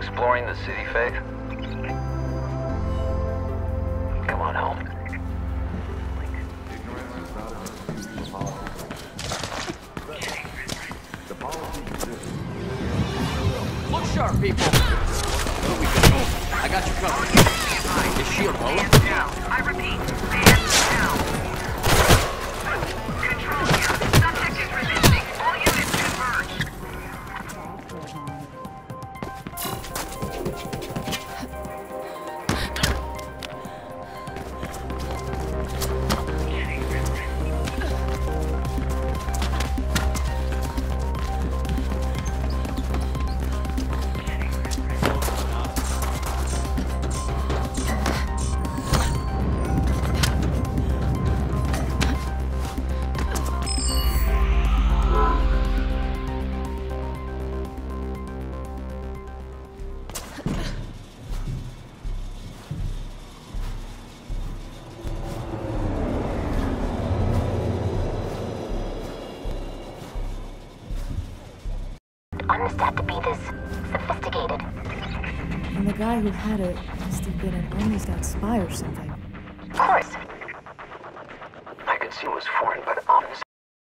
exploring the city, Faith? Come on home. Look sharp, people. Where we go? I got you covered. Is she a roller? down. I repeat, stand down. must have to be this sophisticated. And the guy who had it must have been an almost out spy or something. Of course. I could see it was foreign, but